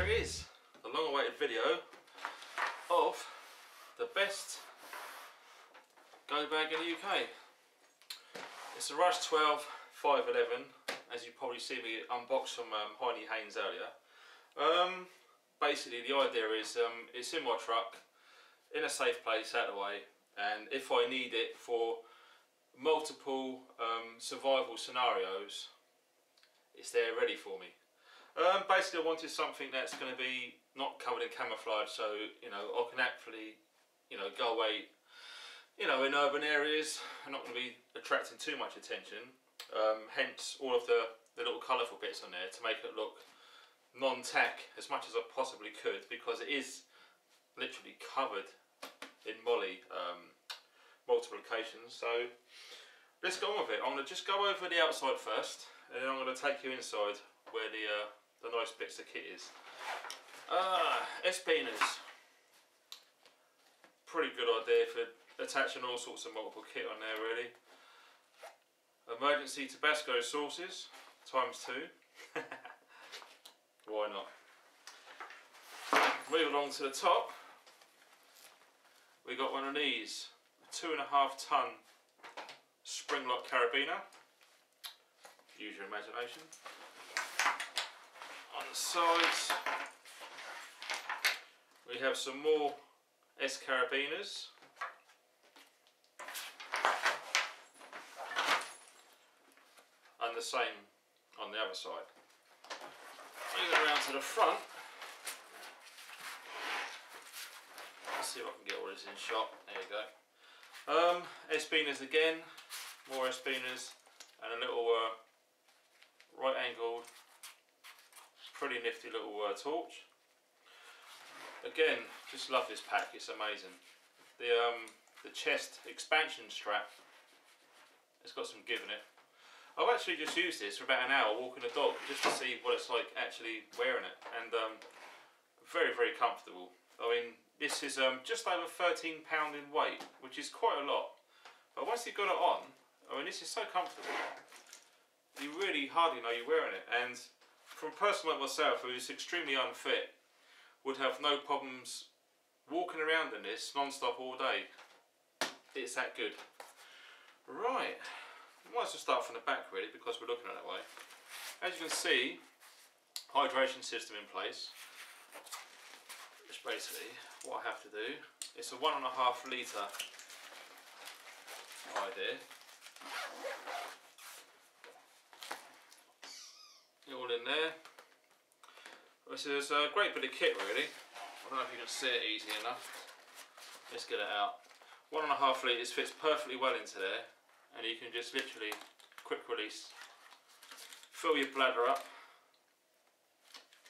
is, the long awaited video of the best go bag in the UK. It's a Rush 12 511, as you probably see me unbox from um, Heine Haynes earlier. Um, basically the idea is um, it's in my truck, in a safe place out of the way, and if I need it for multiple um, survival scenarios, it's there ready for me. Um, basically, I wanted something that's going to be not covered in camouflage, so you know I can actually, you know, go away, you know, in urban areas. I'm not going to be attracting too much attention. Um, hence, all of the the little colourful bits on there to make it look non-tech as much as I possibly could, because it is literally covered in MOLLE um, multiple occasions. So let's go on with it. I'm going to just go over the outside first, and then I'm going to take you inside where the uh, the nice bits of kit is. Ah, S-Biners. Pretty good idea for attaching all sorts of multiple kit on there really. Emergency Tabasco sauces, times two. Why not? Move along to the top. We got one of these, two and a half ton spring-lock carabiner. Use your imagination on sides we have some more S carabiners. And the same on the other side. Moving around to the front. Let's see if I can get all this in shot. There you go. Um, S-Biners again. More S-Biners and a little uh, right angled pretty nifty little uh, torch. Again, just love this pack, it's amazing. The, um, the chest expansion strap, it's got some give in it. I've actually just used this for about an hour walking a dog just to see what it's like actually wearing it and um, very very comfortable. I mean this is um, just over 13 pound in weight which is quite a lot but once you've got it on I mean this is so comfortable you really hardly know you're wearing it and from a person like myself who is extremely unfit, would have no problems walking around in this non-stop all day. It's that good. Right, might as well start from the back really because we're looking at it that way. As you can see, hydration system in place. Which basically, what I have to do, it's a one and a half litre idea. All in there. This is a great bit of kit really. I don't know if you can see it easy enough. Let's get it out. One and a half litres fits perfectly well into there and you can just literally quick release fill your bladder up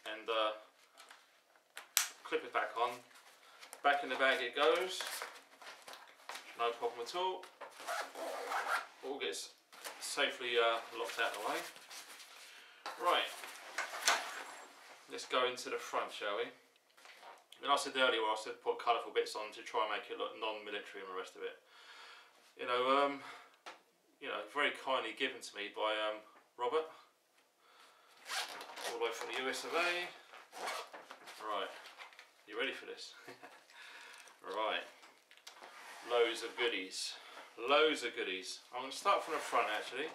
and uh, clip it back on. Back in the bag it goes. No problem at all. All gets safely uh, locked out of the way. Right, let's go into the front, shall we? And I said earlier, I said put colourful bits on to try and make it look non-military and the rest of it. You know, um, you know, very kindly given to me by um, Robert, all the way from the US of A. Right, you ready for this? right, loads of goodies, loads of goodies. I'm going to start from the front actually.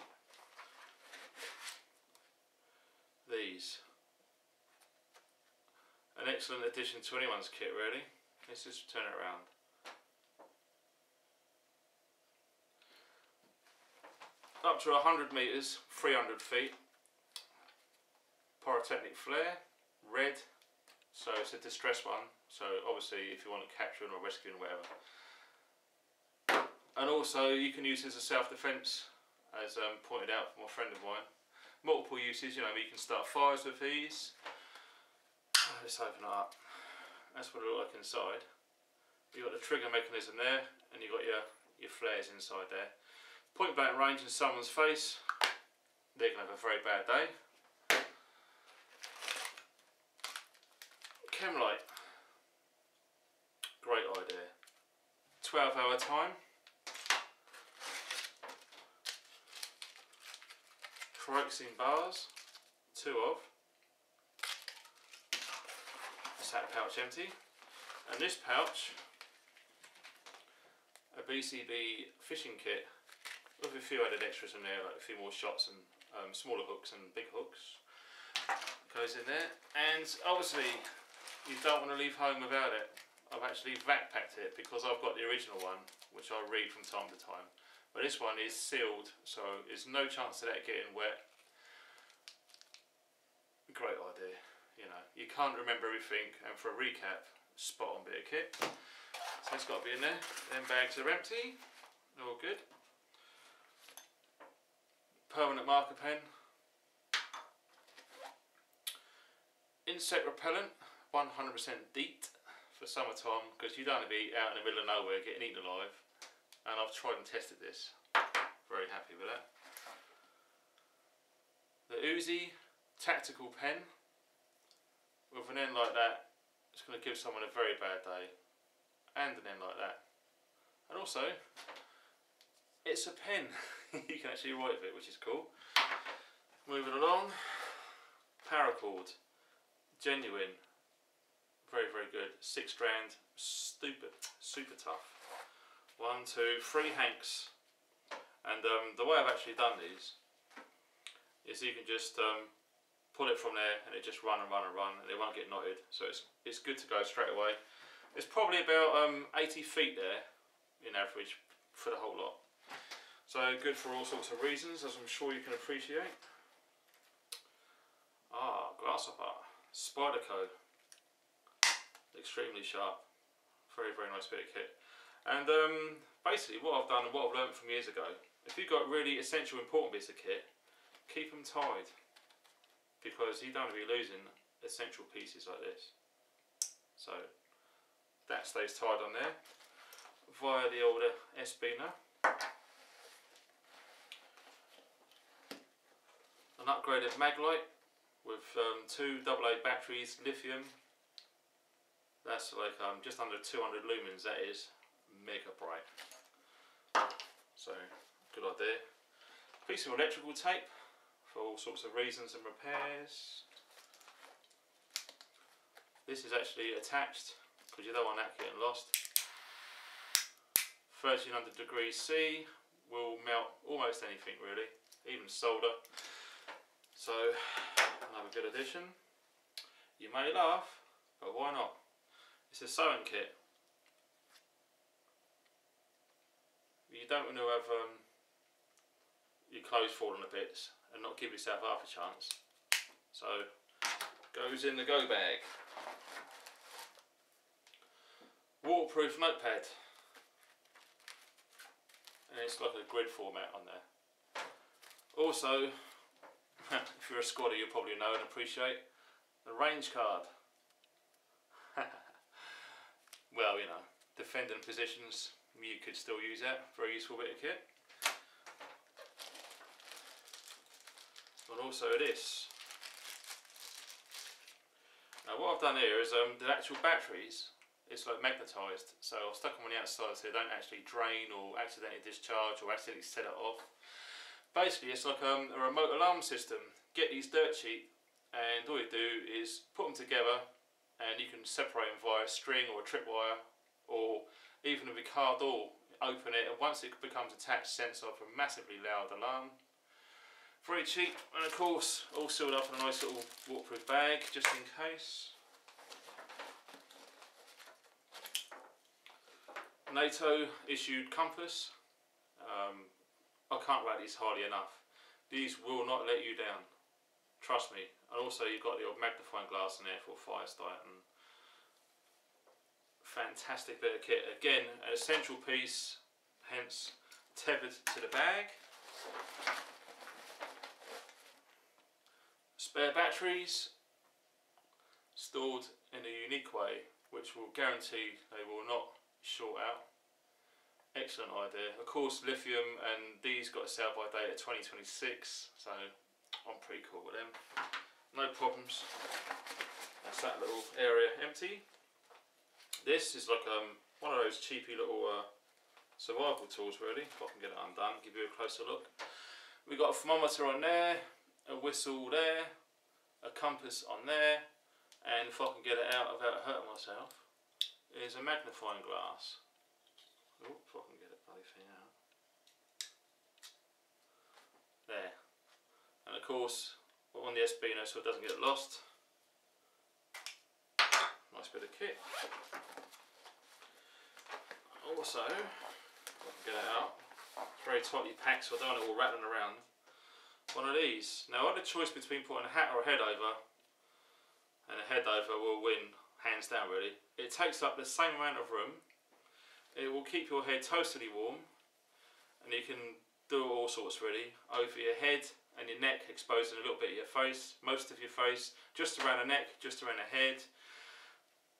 These. An excellent addition to anyone's kit really. Let's just turn it around. Up to 100 metres, 300 feet. Pyrotechnic flare, red, so it's a distress one. So obviously if you want to capture or rescue or whatever. And also you can use this as a self-defence, as um, pointed out from a friend of mine multiple uses, you know, you can start fires with these. Uh, let's open it up. That's what it looks like inside. You've got the trigger mechanism there, and you've got your, your flares inside there. Point blank range in someone's face, they're going to have a very bad day. Chemlight, great idea. 12 hour time. Trioxane bars, two of. That's that pouch empty. And this pouch, a BCB fishing kit with a few added extras in there, like a few more shots and um, smaller hooks and big hooks. Goes in there. And obviously, you don't want to leave home without it. I've actually backpacked it because I've got the original one, which I read from time to time. But this one is sealed, so there's no chance of that getting wet. Great idea, you know. You can't remember everything, and for a recap, spot on bit of kit. So it's got to be in there. Then bags are empty, all good. Permanent marker pen. Insect repellent, 100% DEET for summertime because you don't want to be out in the middle of nowhere getting eaten alive. And I've tried and tested this. Very happy with that. The Uzi tactical pen with an end like that it's going to give someone a very bad day and an end like that. And also it's a pen. you can actually write with it which is cool. Moving along, paracord, genuine, very, very good. Six strand, stupid, super tough. One, two, three hanks. And um, the way I've actually done these is you can just um, pull it from there and it just run and run and run and it won't get knotted. So it's, it's good to go straight away. It's probably about um, 80 feet there in average for the whole lot. So good for all sorts of reasons as I'm sure you can appreciate. Ah, Grasshopper, Spyderco extremely sharp. Very, very nice bit of kit. And um, basically what I've done and what I've learned from years ago, if you've got really essential important bits of kit, keep them tied. Because you don't want to be losing essential pieces like this. So that stays tied on there via the older S-Biner. An upgraded Maglite with um, two AA batteries, lithium, that's like um, just under 200 lumens, that is mega bright. So, good idea. Piece of electrical tape for all sorts of reasons and repairs. This is actually attached because you don't want that getting lost. 1300 degrees C will melt almost anything really, even solder. So, another good addition. You may laugh, but why not? It's a sewing kit. You don't want to have um, your clothes falling to bits and not give yourself half a chance. So, goes in the go bag. Waterproof notepad. And it's like a grid format on there. Also, if you're a squatter you'll probably know and appreciate the range card well, you know, defending positions, you could still use that. Very useful bit of kit. And also this. Now what I've done here is um, the actual batteries, it's like magnetised, so I've stuck them on the outside so they don't actually drain or accidentally discharge or accidentally set it off. Basically it's like um, a remote alarm system. Get these dirt cheap and all you do is put them together and you can separate them via a string or a tripwire or even with a car door open it and once it becomes attached sends off a massively loud alarm. Very cheap and of course all sealed up in a nice little waterproof bag just in case. NATO issued compass. Um, I can't rate these highly enough. These will not let you down. Trust me. And also you've got the old magnifying glass in there for fire sight and fantastic bit of kit. Again, an essential piece, hence tethered to the bag. Spare batteries stored in a unique way which will guarantee they will not short out. Excellent idea. Of course lithium and these got a sell by date of 2026 so I'm pretty cool with them no problems. That's that little area empty. This is like um, one of those cheapy little uh, survival tools really, if I can get it undone, give you a closer look. We've got a thermometer on there, a whistle there, a compass on there, and if I can get it out without hurting myself, is a magnifying glass. Oh, if I can get that bloody thing out. There. And of course, on the Espino so it doesn't get lost. Nice bit of kit. Also, get it out, it's very tightly packed so I don't want it all rattling around. One of these. Now I had a choice between putting a hat or a head over, and a head over will win hands down really. It takes up the same amount of room, it will keep your head toastily warm, and you can do all sorts really, over your head and your neck exposing a little bit of your face, most of your face, just around the neck, just around the head,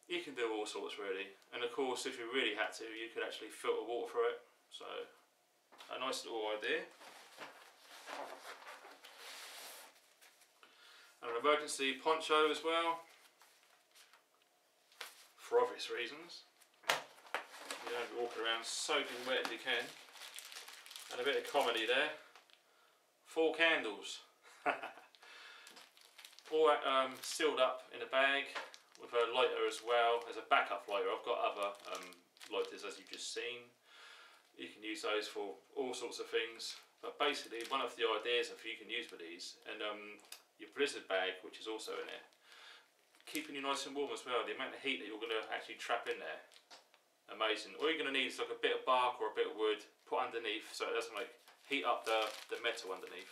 you can do all sorts really. And of course, if you really had to, you could actually filter water for it. So, a nice little idea. And an emergency poncho as well, for obvious reasons. You don't walk around soaking wet if you can. And a bit of comedy there. Four candles. All um, sealed up in a bag with a lighter as well as a backup lighter. I've got other um, lighters as you've just seen. You can use those for all sorts of things. But basically, one of the ideas of you can use with these, and um, your blizzard bag, which is also in there, keeping you nice and warm as well. The amount of heat that you're going to actually trap in there, amazing. All you're going to need is like a bit of bark or a bit of wood put underneath so it doesn't like heat up the, the metal underneath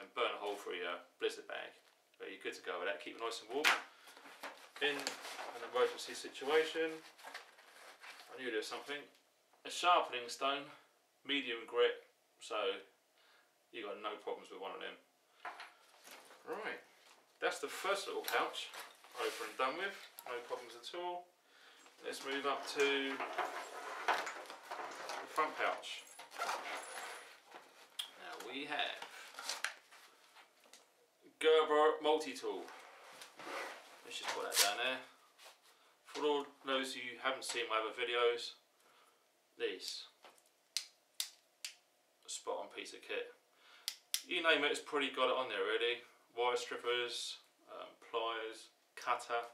and burn a hole through your blizzard bag. But you're good to go with that. Keep it nice and warm in an emergency situation, I knew there was something. A sharpening stone, medium grit, so you got no problems with one of them. Right, that's the first little pouch over and done with, no problems at all. Let's move up to the front pouch. Now we have Gerber multi-tool. Let's just put that down there. For all those of you who haven't seen my other videos, these. Spot on piece of kit. You name it, it's pretty got it on there already. Wire strippers, um, pliers, cutter,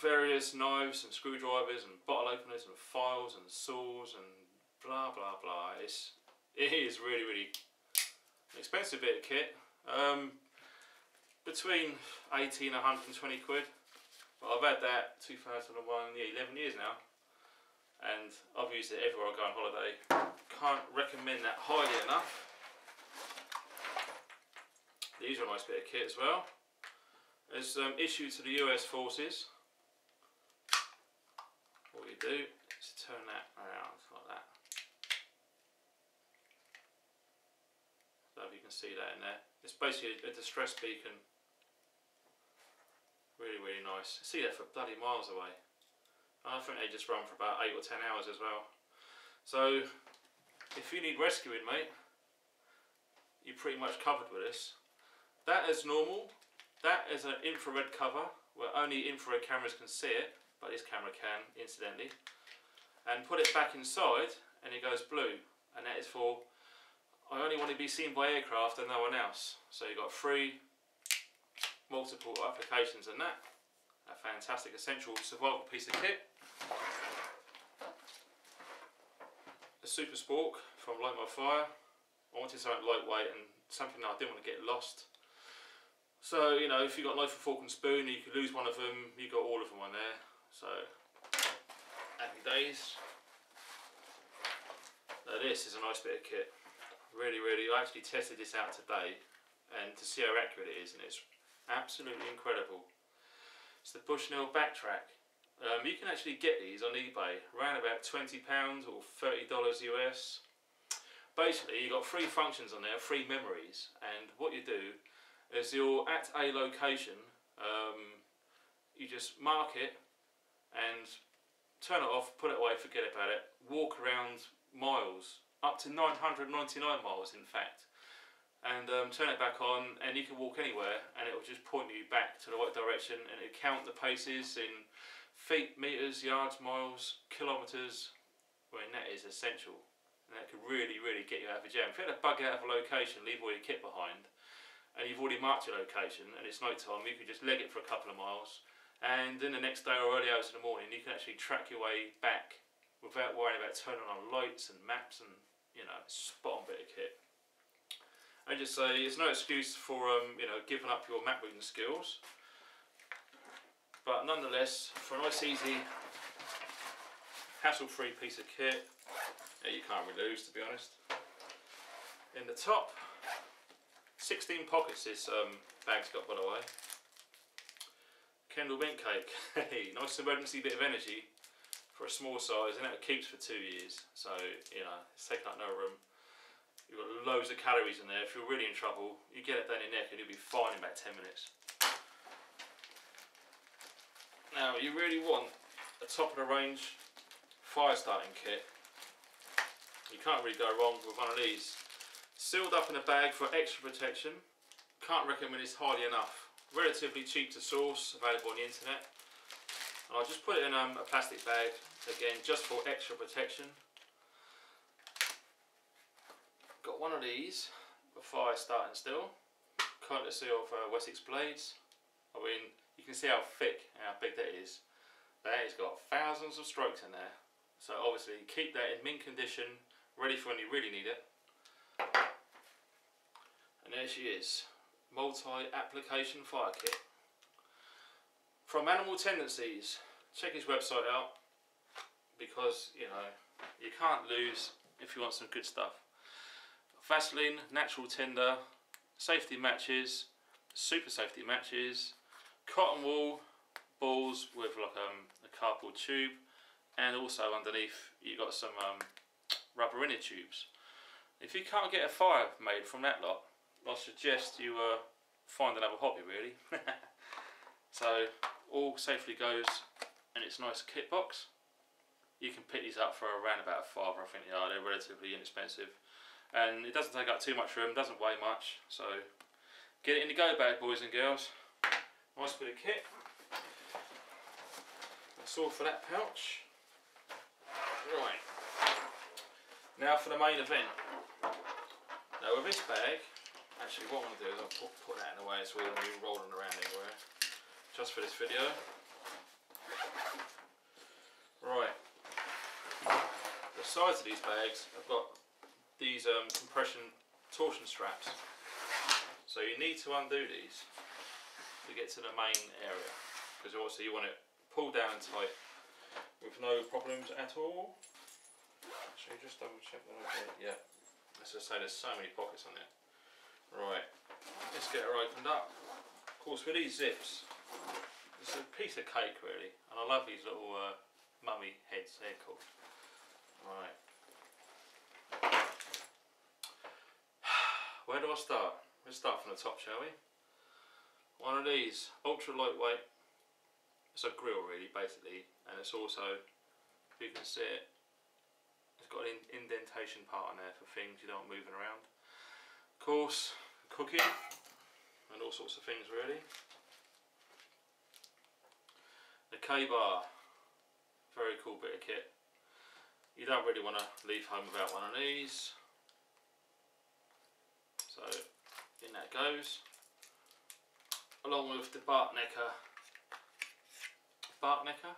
various knives and screwdrivers and bottle openers and files and saws and blah blah blah. It's, it is really really an expensive bit of kit. Um, between 18 and 120 quid. But I've had that 2001, yeah, 11 years now. And I've used it everywhere I go on holiday. Can't recommend that highly enough. These are a nice bit of kit as well. It's um, issued to the US forces. What you do is turn that around like that. So if you can see that in there. It's basically a distress beacon Really, really nice. See that for bloody miles away. I think they just run for about 8 or 10 hours as well. So, if you need rescuing, mate, you're pretty much covered with this. That is normal. That is an infrared cover where only infrared cameras can see it, but this camera can, incidentally. And put it back inside and it goes blue. And that is for, I only want to be seen by aircraft and no one else. So you've got three multiple applications in that. A fantastic essential survival piece of kit. A Super Spork from Light My Fire. I wanted something lightweight and something that I didn't want to get lost. So, you know, if you've got knife and fork and spoon, you could lose one of them, you've got all of them on there. So, happy days. Now this is a nice bit of kit. Really, really, I actually tested this out today and to see how accurate it is and it's Absolutely incredible. It's the Bushnell Backtrack. Um, you can actually get these on eBay, around about £20 or $30 US. Basically, you've got three functions on there, three memories, and what you do is you're at a location, um, you just mark it and turn it off, put it away, forget about it, walk around miles, up to 999 miles in fact and um, turn it back on and you can walk anywhere and it will just point you back to the right direction and it count the paces in feet, meters, yards, miles, kilometres. I mean that is essential and that could really really get you out of a jam. If you had to bug out of a location, leave all your kit behind and you've already marked your location and it's night time, you can just leg it for a couple of miles and then the next day or early hours in the morning you can actually track your way back without worrying about turning on lights and maps and you know spot on bit of kit. I just say it's no excuse for um, you know giving up your map reading skills, but nonetheless for a nice easy hassle-free piece of kit that you can't really lose to be honest. In the top, 16 pockets this um, bag's got by the way. Kendal mint cake. Hey, nice emergency bit of energy for a small size and it keeps for two years. So, you know, it's taking up no room. You've got loads of calories in there. If you're really in trouble, you get it down your neck and you'll be fine in about 10 minutes. Now, you really want a top of the range fire starting kit. You can't really go wrong with one of these. Sealed up in a bag for extra protection. Can't recommend this highly enough relatively cheap to source, available on the internet. I'll just put it in um, a plastic bag, again, just for extra protection. Got one of these, the fire starting still, courtesy of uh, Wessex Blades. I mean, you can see how thick and how big that is. There, That has got thousands of strokes in there. So obviously keep that in mint condition, ready for when you really need it. And there she is multi-application fire kit. From Animal Tendencies, check his website out because you know you can't lose if you want some good stuff. Vaseline, natural tinder, safety matches, super safety matches, cotton wool balls with like um, a cardboard tube and also underneath you've got some um, rubber inner tubes. If you can't get a fire made from that lot, I suggest you uh, find another hobby really. so all safely goes in its nice kit box. You can pick these up for around about a fiver, I think they are. They're relatively inexpensive. And it doesn't take up too much room, doesn't weigh much. So get it in the go bag, boys and girls. Nice bit of kit. That's all for that pouch. Right. Now for the main event. Now with this bag, Actually, what I'm going to do is I'll put, put that in the way so going to be rolling around anywhere. Just for this video. Right. The size of these bags I've got these um, compression torsion straps. So you need to undo these to get to the main area. Because also you want it pulled down tight with no problems at all. Actually, just double check that I get Yeah. As I say, there's so many pockets on there. Right, let's get her opened up. Of course, with these zips, it's a piece of cake really, and I love these little uh, mummy heads, they're cool. Right. Where do I start? Let's start from the top, shall we? One of these, ultra lightweight. It's a grill really, basically, and it's also, if you can see it, it's got an indentation part on there for things you don't want moving around. Of course, cooking and all sorts of things really. The Ka-Bar, very cool bit of kit. You don't really want to leave home without one of these. So in that goes. Along with the Bark Necker, Bark Necker?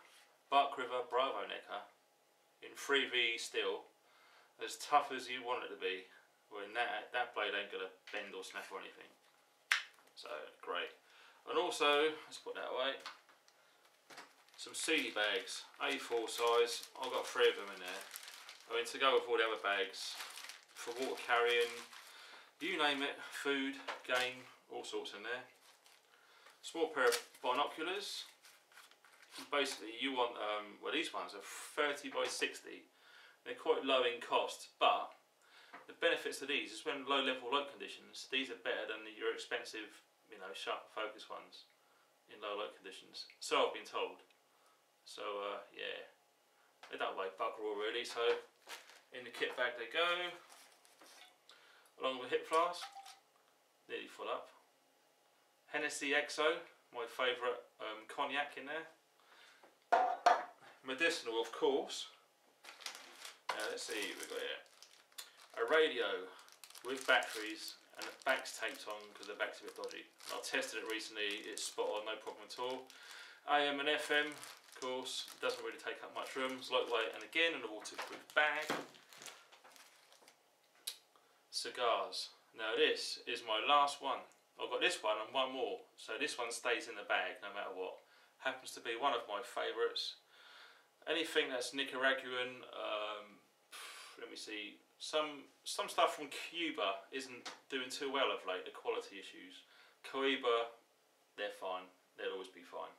Bark River Bravo Necker in 3V steel, as tough as you want it to be. When that, that blade ain't going to bend or snap or anything. So, great. And also, let's put that away, some sealy bags, A4 size. I've got three of them in there. I mean, to go with all the other bags, for water carrying, you name it, food, game, all sorts in there. Small pair of binoculars. Basically, you want, um, well these ones are 30 by 60. They're quite low in cost, but the benefits of these is when low level light conditions, these are better than your expensive, you know, sharp focus ones in low light conditions. So I've been told. So uh, yeah, they don't weigh bugger all really. So in the kit bag they go, along with hip flask, nearly full up. Hennessy XO, my favourite um, cognac in there. Medicinal, of course. Uh, let's see, we've got here a radio with batteries and the back's taped on because the back's a bit dodgy. I tested it recently, it's spot on, no problem at all. AM and FM, of course, doesn't really take up much room. It's lightweight and again in a waterproof bag. Cigars. Now this is my last one. I've got this one and one more, so this one stays in the bag no matter what. Happens to be one of my favourites. Anything that's Nicaraguan, um, let me see, some some stuff from Cuba isn't doing too well of late, the quality issues. Cohiba, they're fine, they'll always be fine.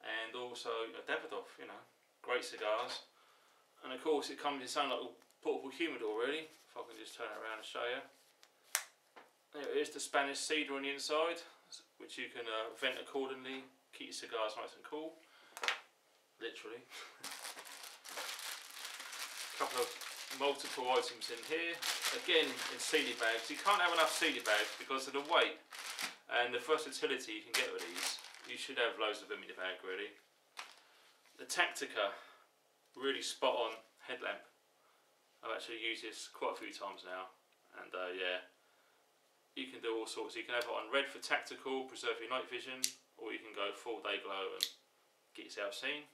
And also you know, Davidoff, you know, great cigars. And of course it comes in some a portable humidor really, if I can just turn it around and show you. There is, the Spanish cedar on the inside, which you can uh, vent accordingly, keep your cigars nice and cool, literally. A couple of multiple items in here, again in sealy bags. You can't have enough sealy bags because of the weight and the versatility you can get with these. You should have loads of them in your bag really. The Tactica, really spot on headlamp. I've actually used this quite a few times now and uh, yeah you can do all sorts. You can have it on red for tactical, preserve your night vision, or you can go full day glow and get yourself seen.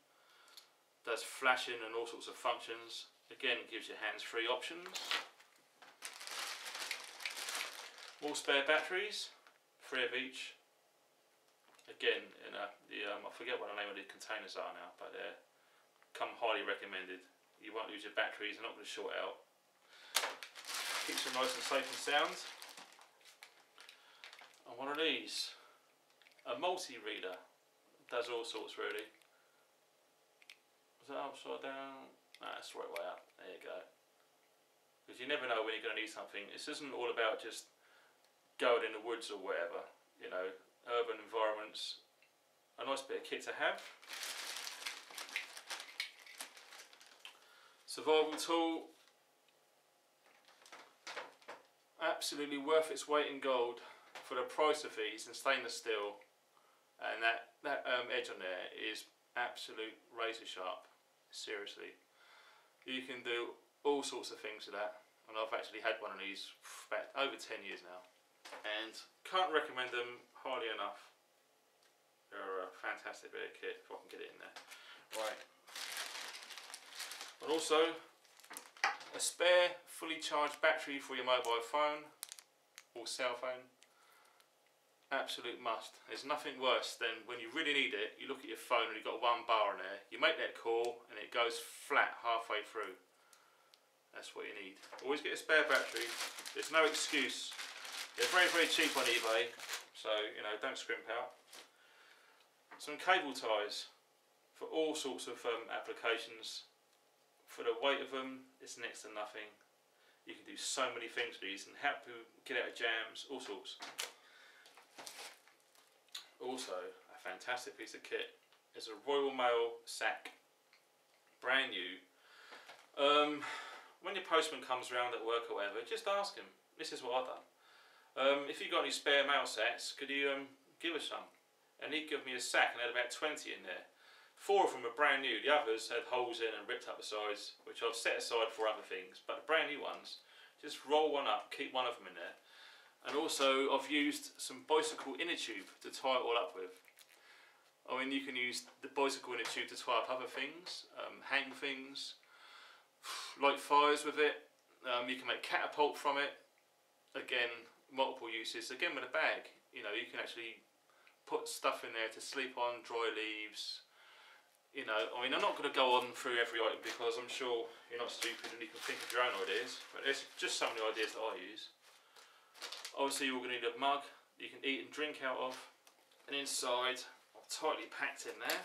Does flashing and all sorts of functions. Again, gives you hands-free options. More spare batteries, three of each. Again, in a, the um, I forget what the name of the containers are now, but they're come highly recommended. You won't lose your batteries; they're not going to short out. Keeps them nice and safe and sound. And one of these, a multi-reader, does all sorts really. Is that upside down? Nah, that's the right way up. There you go. Because you never know when you're going to need something. This isn't all about just going in the woods or whatever. You know, urban environments. A nice bit of kit to have. Survival tool. Absolutely worth its weight in gold for the price of these and stainless steel. And that, that um, edge on there is absolute razor sharp. Seriously. You can do all sorts of things with that. And I've actually had one of these for over 10 years now. And can't recommend them highly enough. They're a fantastic bit of kit if I can get it in there. Right. And also a spare fully charged battery for your mobile phone or cell phone. Absolute must. There's nothing worse than when you really need it, you look at your phone and you've got one bar in there, you make that call and it goes flat halfway through. That's what you need. Always get a spare battery. There's no excuse. They're very, very cheap on eBay, so you know, don't scrimp out. Some cable ties for all sorts of um, applications. For the weight of them, it's next to nothing. You can do so many things with these and help you get out of jams, all sorts. Also, a fantastic piece of kit is a Royal Mail sack. Brand new. Um, when your postman comes around at work or whatever, just ask him. This is what I've done. Um, if you've got any spare mail sacks, could you um, give us some? And he gave me a sack and had about 20 in there. Four of them are brand new, the others had holes in and ripped up the sides, which I've set aside for other things. But the brand new ones, just roll one up, keep one of them in there. And also I've used some bicycle inner tube to tie it all up with. I mean you can use the bicycle inner tube to tie up other things, um, hang things, light fires with it. Um, you can make catapult from it. Again, multiple uses. Again with a bag, you know, you can actually put stuff in there to sleep on, dry leaves. You know, I mean, I'm not going to go on through every item because I'm sure you're not stupid and you can think of your own ideas. But it's just some of the ideas that I use. Obviously, you're going to need a mug you can eat and drink out of. And inside, tightly packed in there.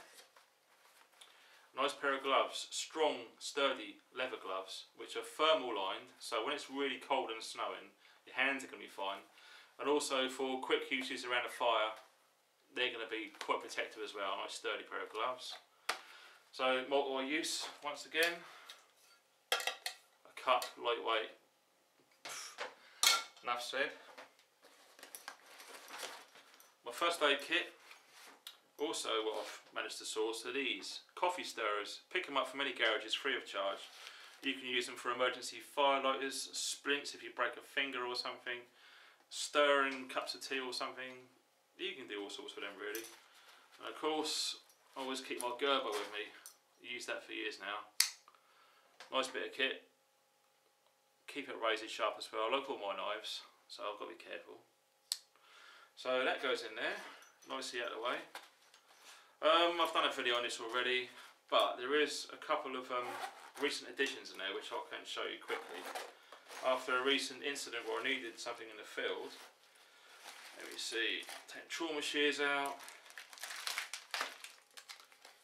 Nice pair of gloves, strong, sturdy leather gloves, which are thermal lined, so when it's really cold and snowing, your hands are going to be fine. And also for quick uses around a fire, they're going to be quite protective as well. A nice sturdy pair of gloves. So multiple use once again. A cup, lightweight. Enough said. My first aid kit. Also what I've managed to source are these coffee stirrers. Pick them up from any garages free of charge. You can use them for emergency firelighters, splints if you break a finger or something, stirring cups of tea or something. You can do all sorts with them really. And of course, I always keep my Gerber with me. Use that for years now. Nice bit of kit. Keep it razor sharp as well. I like all my knives, so I've got to be careful. So that goes in there, nicely out of the way. Um, I've done a video on this already, but there is a couple of um, recent additions in there which I can show you quickly. After a recent incident where I needed something in the field, let me see, take trauma shears out,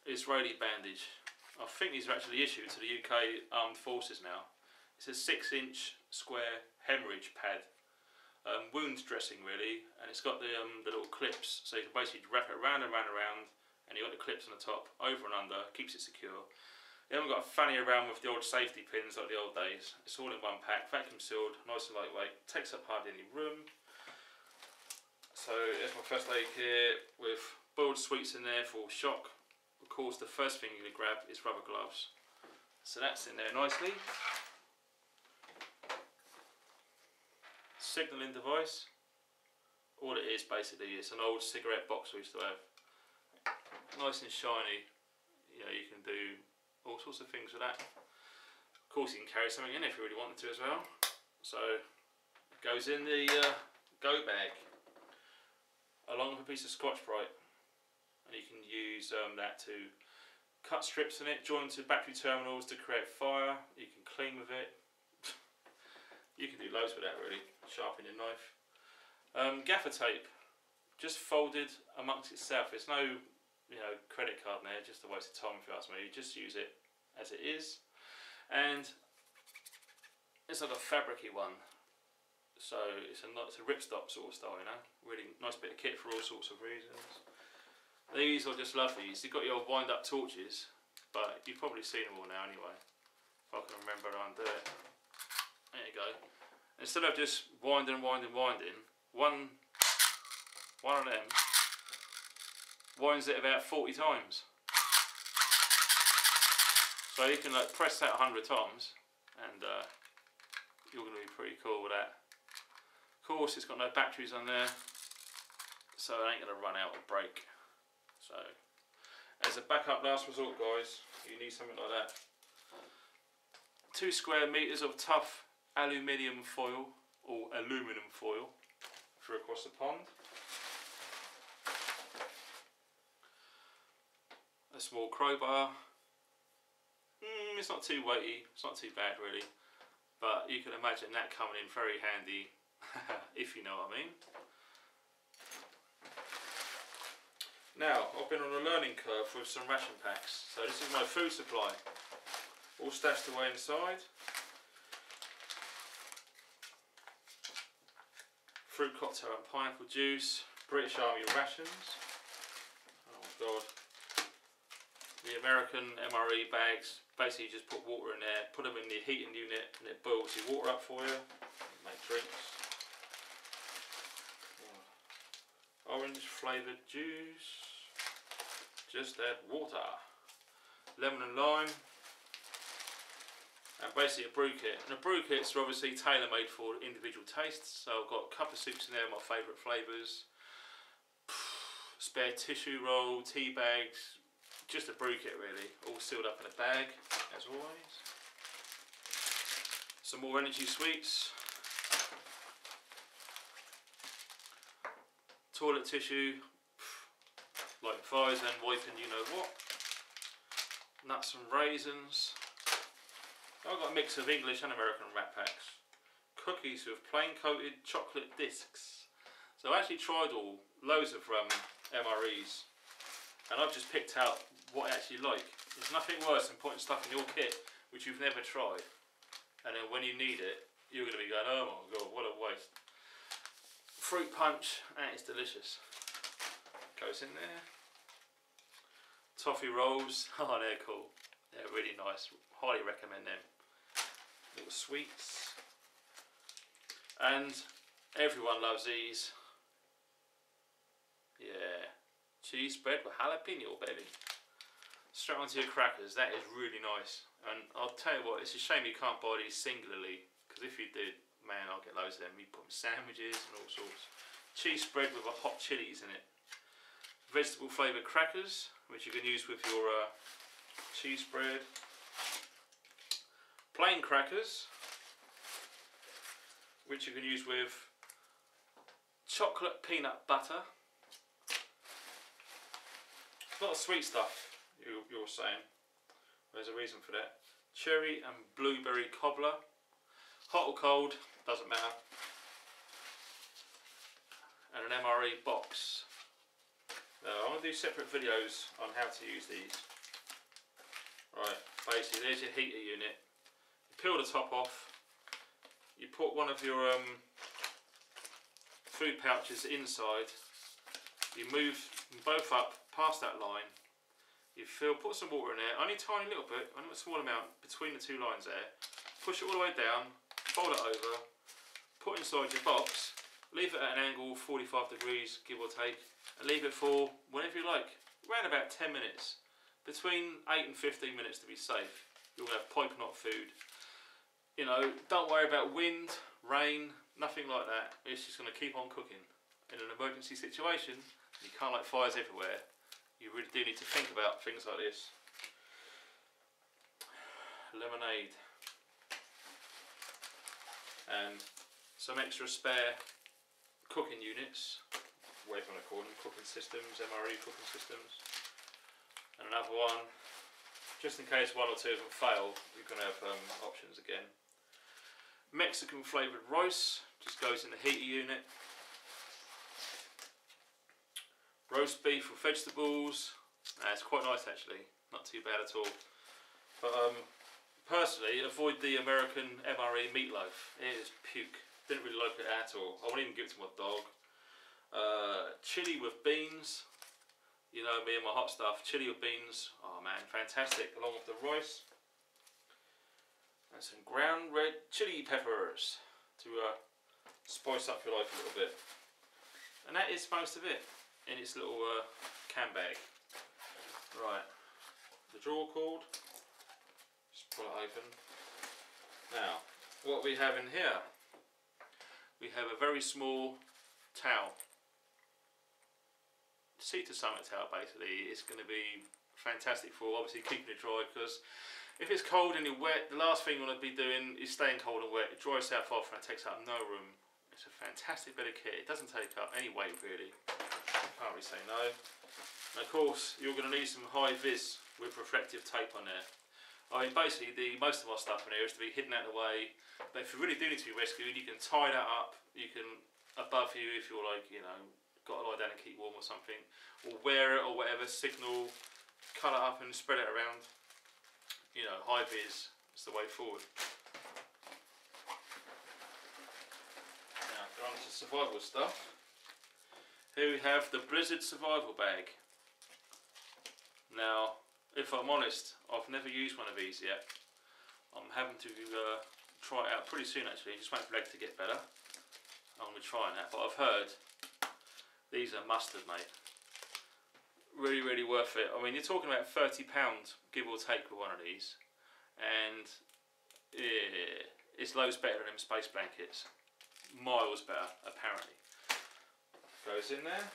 Israeli bandage. I think these are actually issued to the UK Armed Forces now. It's a six inch square hemorrhage pad. Um, wound dressing really, and it's got the, um, the little clips, so you can basically wrap it around and around and around, and you've got the clips on the top, over and under, keeps it secure. You haven't got to fanny around with the old safety pins like the old days. It's all in one pack, vacuum sealed, nice and lightweight, takes up hardly any room. So there's my first aid kit with boiled sweets in there for shock, of course the first thing to grab is rubber gloves. So that's in there nicely. Signalling device. All it is basically, it's an old cigarette box we used to have. Nice and shiny. You know, you can do all sorts of things with that. Of course you can carry something in if you really wanted to as well. So, it goes in the uh, go bag. Along with a piece of Scotch-Brite and you can use um, that to cut strips in it, join to battery terminals to create fire, you can clean with it, you can do loads with that really, sharpen your knife. Um, gaffer tape, just folded amongst itself, there's no you know credit card in there, just a waste of time if you ask me, you just use it as it is. And it's like a fabricy one, so it's a, it's a ripstop sort of style, you know, really nice bit of kit for all sorts of reasons. These are just love these. You've got your wind up torches, but you've probably seen them all now anyway. If I can remember how to undo it. There you go. Instead of just winding, winding, winding, one, one of them winds it about 40 times. So you can like press that 100 times and uh, you're going to be pretty cool with that. Of course it's got no batteries on there so it ain't going to run out or break. So, as a backup last resort guys, you need something like that. Two square metres of tough aluminium foil, or aluminum foil, for across the pond. A small crowbar. Mm, it's not too weighty, it's not too bad really. But you can imagine that coming in very handy, if you know what I mean. Now, I've been on a learning curve with some ration packs. So this is my food supply, all stashed away inside. Fruit cocktail and pineapple juice, British Army rations. Oh god. The American MRE bags, basically you just put water in there, put them in the heating unit and it boils your water up for you, make drinks. Orange flavoured juice just add water, lemon and lime, and basically a brew kit. And the brew kits are obviously tailor-made for individual tastes. So I've got a couple of soups in there, my favourite flavours. Spare tissue roll, tea bags, just a brew kit really, all sealed up in a bag, as always. Some more energy sweets. Toilet tissue, like fires and wiping you know what. Nuts and raisins. I've got a mix of English and American wrap packs. Cookies with plain coated chocolate discs. So I actually tried all loads of um, MREs and I've just picked out what I actually like. There's nothing worse than putting stuff in your kit which you've never tried and then when you need it you're going to be going oh my god what a waste. Fruit punch and it's delicious goes in there. Toffee rolls, oh they're cool. They're really nice, highly recommend them. Little sweets. And everyone loves these. Yeah, cheese spread with jalapeno baby. Straight onto your crackers, that is really nice. And I'll tell you what, it's a shame you can't buy these singularly, because if you did, man, I'll get loads of them. You put them sandwiches and all sorts. Cheese spread with a hot chilies in it. Vegetable flavoured crackers, which you can use with your uh, cheese spread. Plain crackers, which you can use with chocolate peanut butter. A lot of sweet stuff, you, you're saying. There's a reason for that. Cherry and blueberry cobbler. Hot or cold, doesn't matter. And an MRE box. Now, I'm going to do separate videos on how to use these. Right, basically there's your heater unit. You peel the top off. You put one of your um, food pouches inside. You move them both up past that line. You fill, put some water in there, only a tiny little bit, only a small amount between the two lines there. Push it all the way down, fold it over, put inside your box, leave it at an angle 45 degrees, give or take, and leave it for whenever you like, around about 10 minutes. Between 8 and 15 minutes to be safe. You'll have piping hot food. You know, don't worry about wind, rain, nothing like that. It's just going to keep on cooking. In an emergency situation, you can't light fires everywhere. You really do need to think about things like this. Lemonade. And some extra spare cooking units, whatever you want to cooking systems, MRE cooking systems. And another one, just in case one or two of them fail, you're going to have um, options again. Mexican flavoured rice, just goes in the heater unit. Roast beef with vegetables, it's quite nice actually, not too bad at all. But um, personally, avoid the American MRE meatloaf. It is puke. Didn't really like it at all. I wouldn't even give it to my dog. Uh, chili with beans. You know me and my hot stuff. Chili with beans. Oh man, fantastic. Along with the rice. And some ground red chili peppers to uh, spice up your life a little bit. And that is most of it in its little uh, can bag. Right, the drawer cord, just pull it open. Now, what we have in here, we have a very small towel. To summit towel basically, it's going to be fantastic for obviously keeping it dry because if it's cold and you're wet, the last thing you want to be doing is staying cold and wet. It dries itself off and it takes up no room. It's a fantastic bit of kit. It doesn't take up any weight really. Can't really say no. And of course, you're going to need some high vis with reflective tape on there. I mean, basically, the most of our stuff in here is to be hidden out of the way. But if you really do need to be rescued, you can tie that up. You can above you if you're like, you know, got to lie down and keep warm or something, or wear it or whatever. Signal, cut it up and spread it around. You know, high vis is the way forward. Now, on to survival stuff. Here we have the Blizzard Survival Bag. Now, if I'm honest, I've never used one of these yet. I'm having to uh, try it out pretty soon actually, just wait for leg to get better. I'm going to be trying that, but I've heard these are mustard mate. Really, really worth it. I mean, you're talking about £30 give or take with one of these, and yeah, it's loads better than them space blankets. Miles better, apparently goes in there.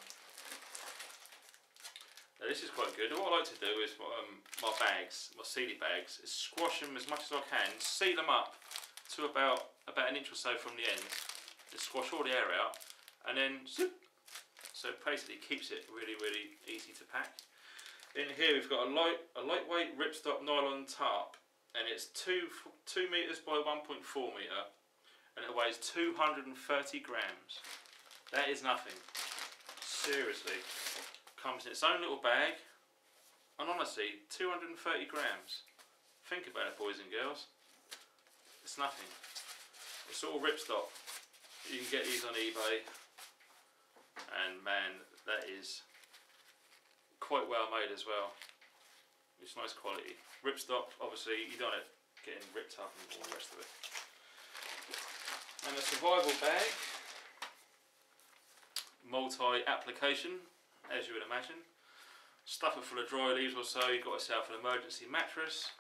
Now this is quite good. What I like to do is um, my bags, my sealy bags, is squash them as much as I can, seal them up to about about an inch or so from the end. Just squash all the air out, and then zip. So basically keeps it really really easy to pack. In here we've got a light a lightweight ripstop nylon tarp, and it's two two meters by 1.4 meter, and it weighs 230 grams. That is nothing. Seriously. Comes in its own little bag. And honestly, 230 grams. Think about it, boys and girls. It's nothing. It's all ripstop. You can get these on eBay. And man, that is quite well made as well. It's nice quality. Ripstop, obviously, you don't want it getting ripped up and all the rest of it. And a survival bag multi-application, as you would imagine. Stuff it full of dry leaves or so, you've got yourself an emergency mattress.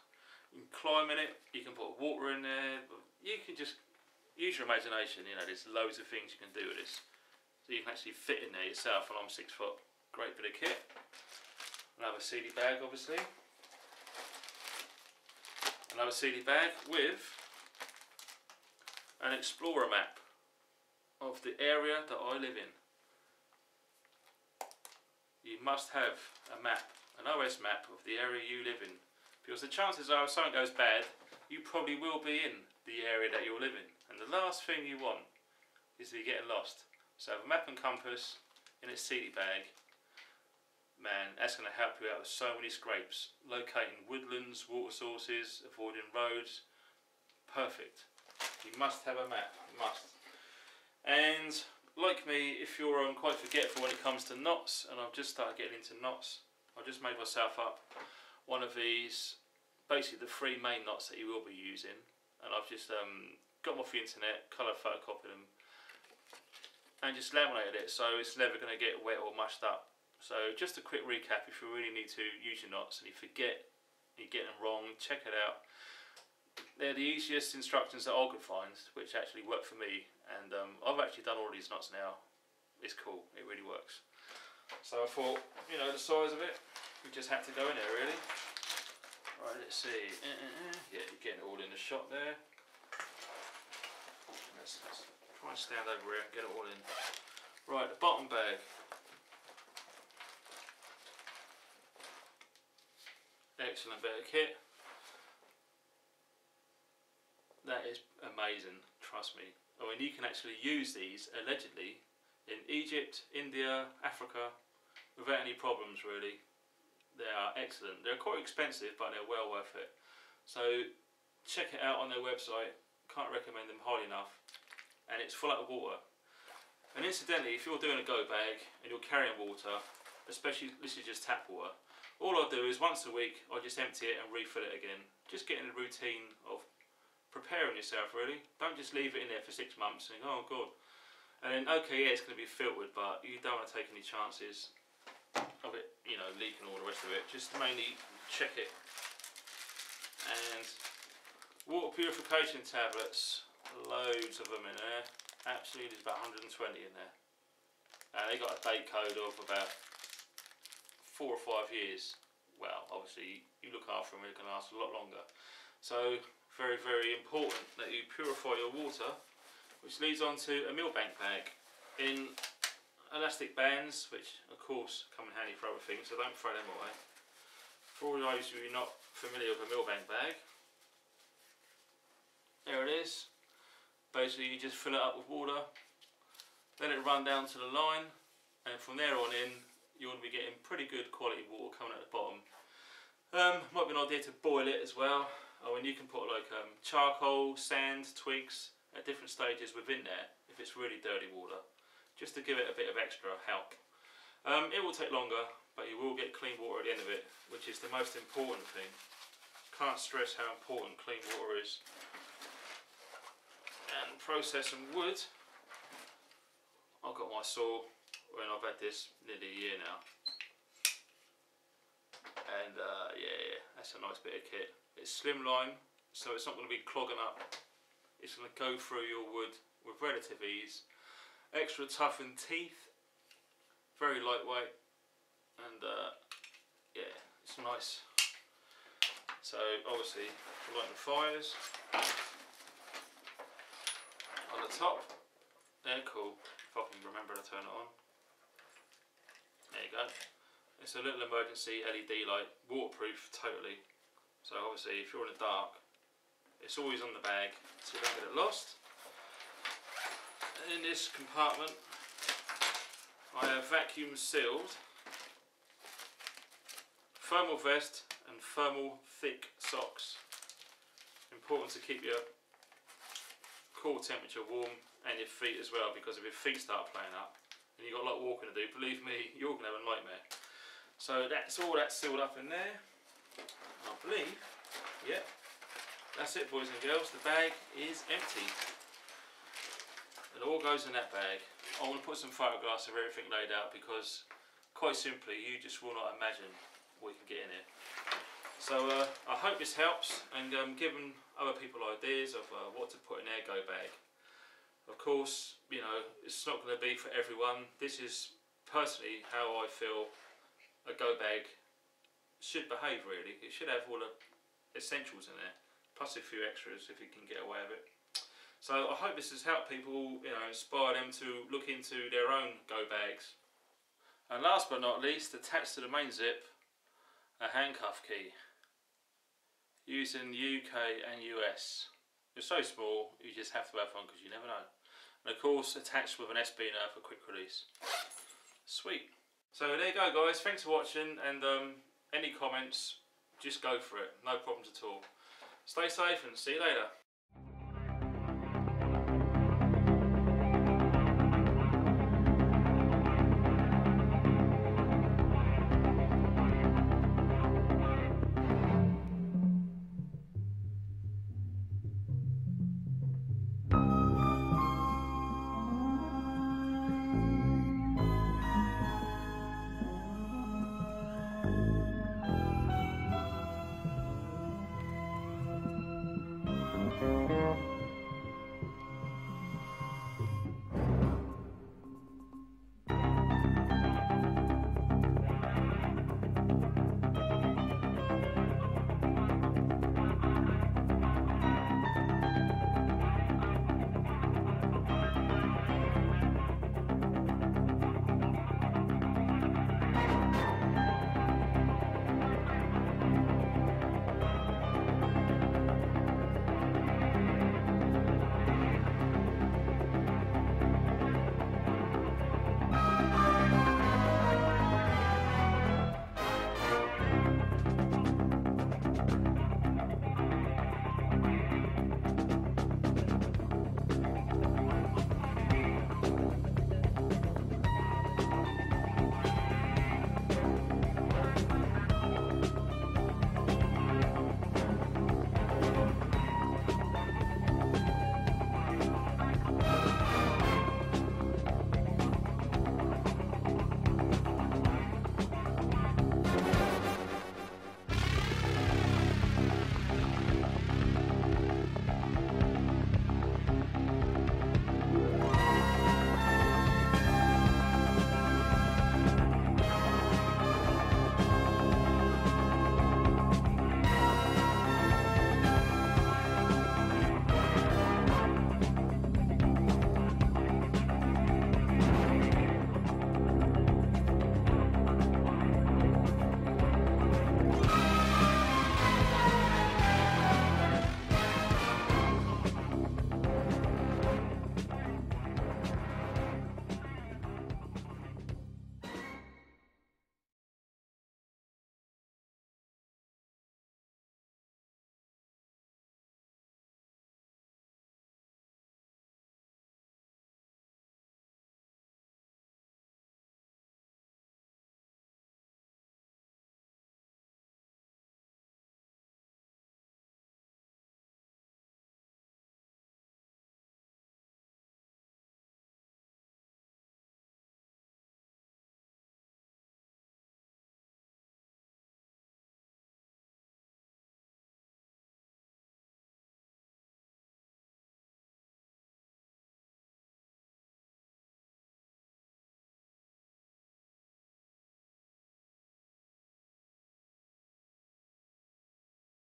You can climb in it, you can put water in there, you can just use your imagination, you know, there's loads of things you can do with this. So you can actually fit in there yourself and I'm six foot. Great bit of kit. Another CD bag, obviously. Another CD bag with an explorer map of the area that I live in. You must have a map, an OS map of the area you live in. Because the chances are if something goes bad, you probably will be in the area that you're living. And the last thing you want is to be getting lost. So a map and compass in its CD bag. Man, that's going to help you out with so many scrapes. Locating woodlands, water sources, avoiding roads. Perfect. You must have a map. You must. And like me, if you're um, quite forgetful when it comes to knots, and I've just started getting into knots, I just made myself up one of these, basically the three main knots that you will be using, and I've just um, got them off the internet, colour photocopied them, and just laminated it so it's never going to get wet or mushed up. So just a quick recap, if you really need to use your knots and you forget, you get them wrong, check it out. They're the easiest instructions that I could find, which actually work for me, and um, I've actually done all these knots now. It's cool, it really works. So I thought, you know, the size of it, we just had to go in there really. Right, let's see. Uh, uh, uh. Yeah, you're getting it all in the shot there. Try and stand over here and get it all in. Right, the bottom bag. Excellent bit of kit. That is amazing, trust me. I mean, you can actually use these, allegedly, in Egypt, India, Africa, without any problems really. They are excellent. They're quite expensive, but they're well worth it. So check it out on their website. Can't recommend them highly enough. And it's full of water. And incidentally, if you're doing a go bag and you're carrying water, especially this is just tap water, all I do is once a week I just empty it and refill it again. Just getting a routine of preparing yourself really. Don't just leave it in there for six months and oh god. And then okay, yeah, it's going to be filtered, but you don't want to take any chances of it, you know, leaking all the rest of it. Just mainly check it. And water purification tablets, loads of them in there. Absolutely, there's about 120 in there. And they got a date code of about four or five years. Well, obviously, you look after them, it can last a lot longer. So, very, very important that you purify your water, which leads on to a Millbank bag. In elastic bands, which of course come in handy for other things, so don't throw them away. For all those of you not familiar with a Millbank bag, there it is. Basically you just fill it up with water, let it run down to the line, and from there on in you'll be getting pretty good quality water coming at the bottom. Um, might be an idea to boil it as well. I mean you can put like um, charcoal, sand, twigs at different stages within there if it's really dirty water just to give it a bit of extra help. Um, it will take longer but you will get clean water at the end of it which is the most important thing. Can't stress how important clean water is and processing wood. I've got my saw and I've had this nearly a year now. And uh, yeah, yeah, that's a nice bit of kit. It's slimline, so it's not going to be clogging up. It's going to go through your wood with relative ease. Extra toughened teeth, very lightweight, and uh, yeah, it's nice. So obviously, lighting fires the top. They're cool. If I can remember to turn it on. There you go. It's a little emergency LED light, waterproof totally. So obviously if you're in the dark, it's always on the bag so you don't get it lost. In this compartment I have vacuum sealed thermal vest and thermal thick socks. Important to keep your core temperature warm and your feet as well because if your feet start playing up and you've got a lot of walking to do, believe me, you're going to have a nightmare. So that's all that's sealed up in there. I believe, yeah, that's it boys and girls, the bag is empty. It all goes in that bag. I want to put some photographs of everything laid out because quite simply you just will not imagine what you can get in here. So uh, I hope this helps and um, given other people ideas of uh, what to put in their go bag. Of course, you know, it's not going to be for everyone. This is personally how I feel a go bag should behave really. It should have all the essentials in there, plus a few extras if you can get away with it. So I hope this has helped people, you know, inspire them to look into their own go bags. And last but not least, attached to the main zip, a handcuff key. Used in UK and US. It's so small, you just have to have one because you never know. And of course, attached with an SB for quick release. Sweet. So there you go, guys. Thanks for watching, and um, any comments, just go for it. No problems at all. Stay safe and see you later.